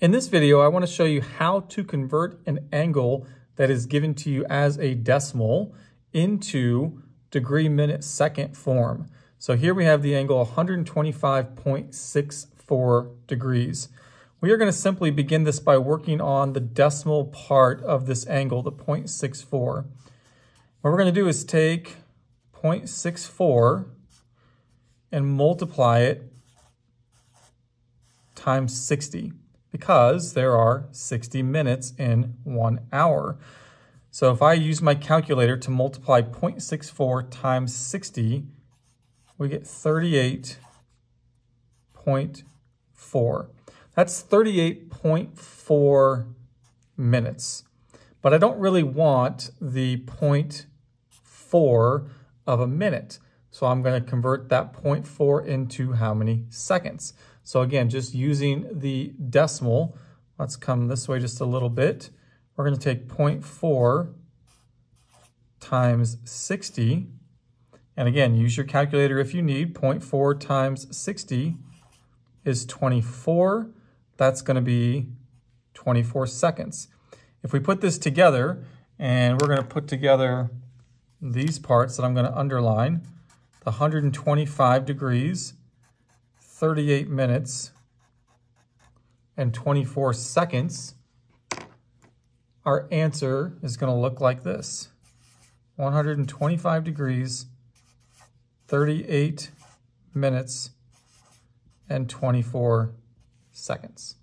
In this video, I want to show you how to convert an angle that is given to you as a decimal into degree minute second form. So here we have the angle 125.64 degrees. We are going to simply begin this by working on the decimal part of this angle, the 0.64. What we're going to do is take 0.64 and multiply it times 60 because there are 60 minutes in one hour. So if I use my calculator to multiply 0.64 times 60, we get 38.4. That's 38.4 minutes. But I don't really want the 0.4 of a minute. So I'm going to convert that 0.4 into how many seconds. So again, just using the decimal, let's come this way just a little bit. We're going to take 0.4 times 60. And again, use your calculator if you need. 0.4 times 60 is 24. That's going to be 24 seconds. If we put this together, and we're going to put together these parts that I'm going to underline, 125 degrees 38 minutes and 24 seconds, our answer is going to look like this. 125 degrees, 38 minutes, and 24 seconds.